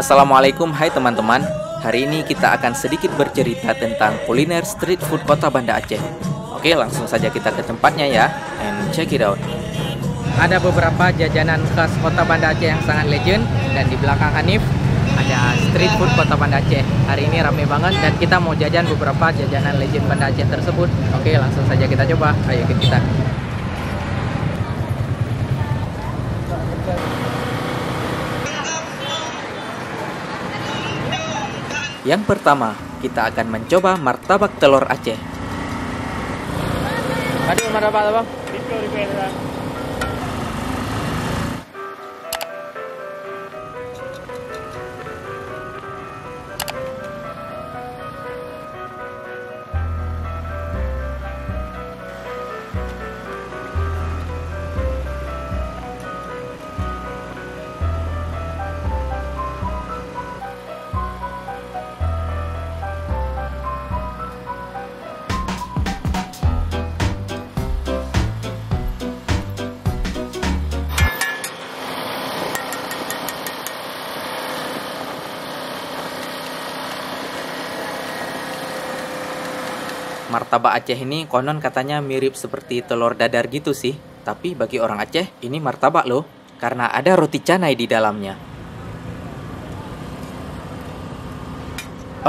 Assalamualaikum hai teman-teman. Hari ini kita akan sedikit bercerita tentang kuliner street food kota Banda Aceh. Oke langsung saja kita ke tempatnya ya And check it out. Ada beberapa jajanan khas kota Banda Aceh yang sangat legend Dan di belakang Hanif ada street food kota Banda Aceh Hari ini rame banget dan kita mau jajan beberapa jajanan legend Banda Aceh tersebut Oke langsung saja kita coba Ayo ikut kita Yang pertama, kita akan mencoba martabak telur Aceh. Aduh, martabak bang. Martabak Aceh ini konon katanya mirip seperti telur dadar gitu sih. Tapi bagi orang Aceh, ini martabak loh. Karena ada roti canai di dalamnya.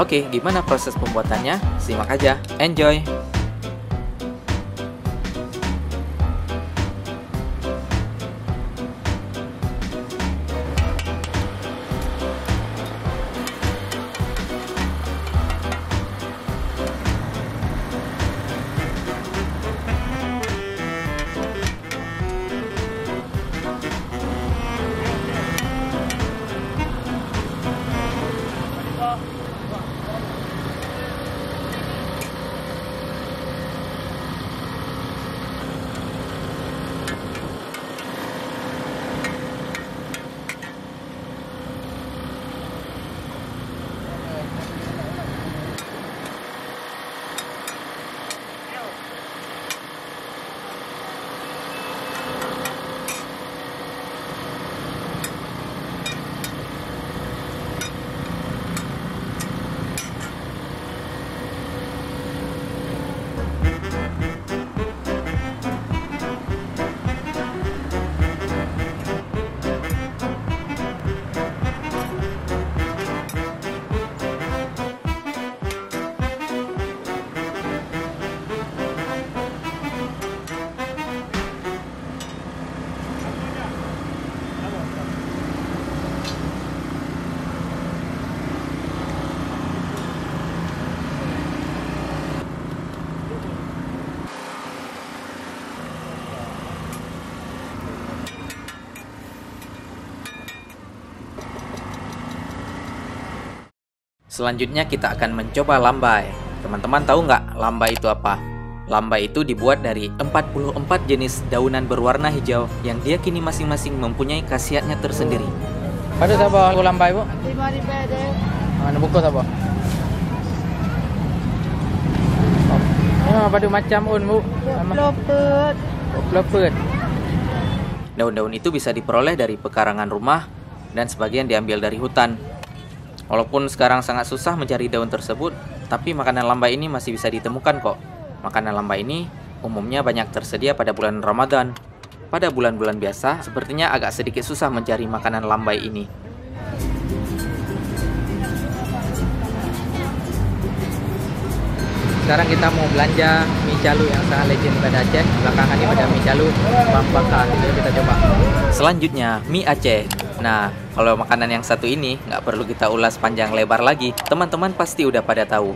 Oke, gimana proses pembuatannya? Simak aja. Enjoy! Selanjutnya kita akan mencoba lambai. Teman-teman tahu nggak lambai itu apa? Lambai itu dibuat dari 44 jenis daunan berwarna hijau yang dia kini masing-masing mempunyai khasiatnya tersendiri. Ada apa aku lambai, Bu? Lima ribu deh. Mana buku apa? Oh, apa tu macam un, Bu? Lopet. Lepet. Daun-daun itu bisa diperoleh dari pekarangan rumah dan sebagian diambil dari hutan. Walaupun sekarang sangat susah mencari daun tersebut, tapi makanan lambai ini masih bisa ditemukan kok. Makanan lambai ini umumnya banyak tersedia pada bulan Ramadan. Pada bulan-bulan biasa, sepertinya agak sedikit susah mencari makanan lambai ini. Sekarang kita mau belanja mie calu yang sangat legend pada Aceh. Belakangan ini ada mie calu Bang Bakar. Jadi kita coba. Selanjutnya, mie Aceh. Nah, kalau makanan yang satu ini nggak perlu kita ulas panjang lebar lagi. Teman-teman pasti udah pada tahu.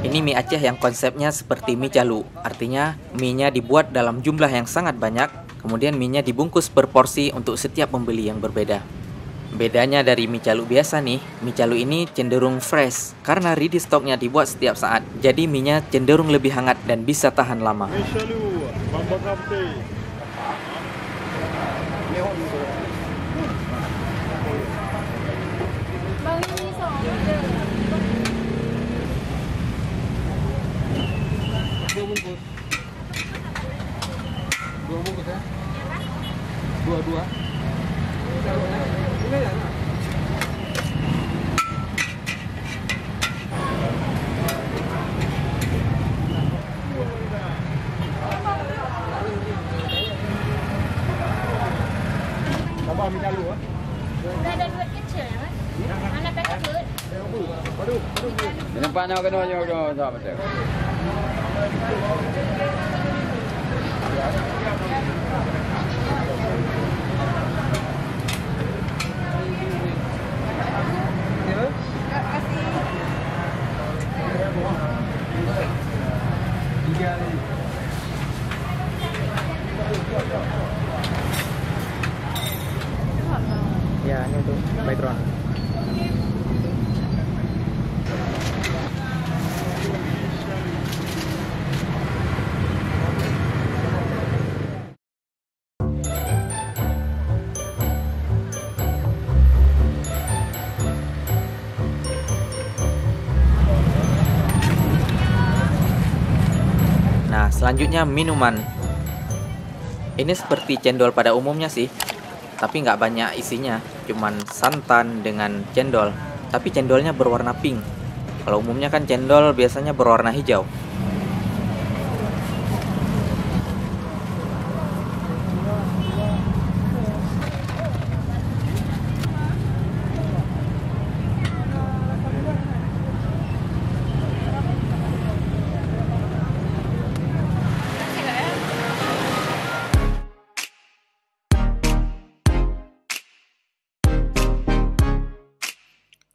Ini mie Aceh yang konsepnya seperti mie calu. Artinya, mie-nya dibuat dalam jumlah yang sangat banyak, kemudian mie-nya dibungkus per porsi untuk setiap pembeli yang berbeda. Bedanya dari mie calu biasa nih, mie calu ini cenderung fresh karena ready stocknya dibuat setiap saat. Jadi mie-nya cenderung lebih hangat dan bisa tahan lama. Menchalua. Bambang Nampak nak kena nyawa kena tak betul. Ya, selanjutnya minuman. Ini seperti cendol pada umumnya sih, tapi nggak banyak isinya, cuman santan dengan cendol. Tapi cendolnya berwarna pink. Kalau umumnya kan cendol biasanya berwarna hijau.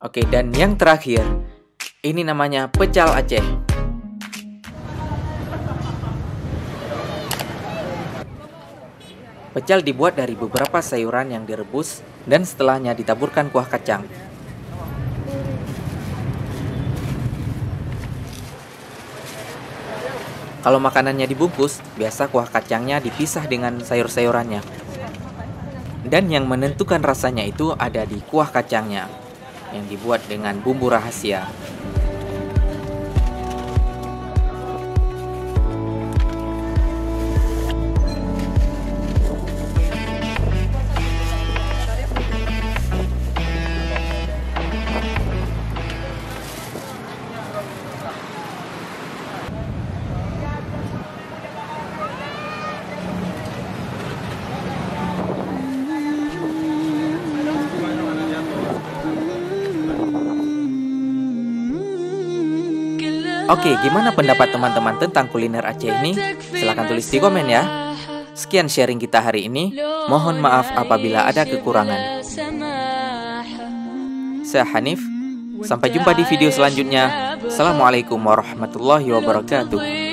Oke, dan yang terakhir, ini namanya pecal Aceh. Pecal dibuat dari beberapa sayuran yang direbus dan setelahnya ditaburkan kuah kacang. Kalau makanannya dibungkus, biasa kuah kacangnya dipisah dengan sayur-sayurannya. Dan yang menentukan rasanya itu ada di kuah kacangnya yang dibuat dengan bumbu rahasia. Oke, gimana pendapat teman-teman tentang kuliner Aceh ini? Silahkan tulis di komen ya. Sekian sharing kita hari ini. Mohon maaf apabila ada kekurangan. Saya Hanif. Sampai jumpa di video selanjutnya. Assalamualaikum warahmatullahi wabarakatuh.